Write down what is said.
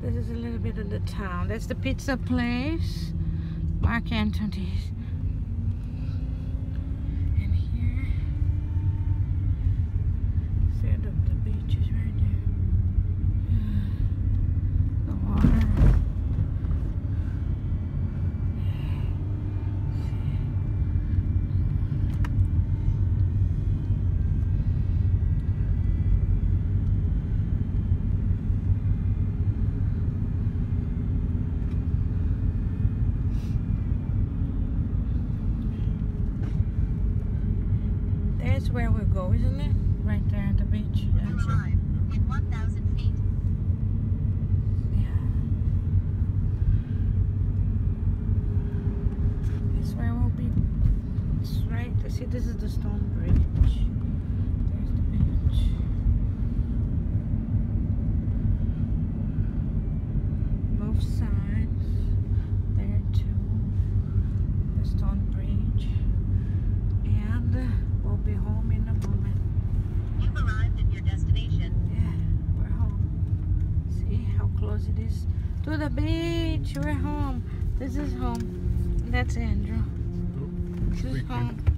This is a little bit of the town. That's the pizza place. Mark Antony's. And here, side of the beach is right there. The water. That's where we go, isn't it? Right there at the beach. Drive in 1,000 feet. Yeah. That's where we'll be. It's right. See, this is the stone bridge. There's the beach. Both sides. There too. The stone bridge. And uh, we'll be home in a moment. You've arrived at your destination. Yeah, we're home. See it is to the beach. We're home. This is home. That's Andrew. Oh, this is home.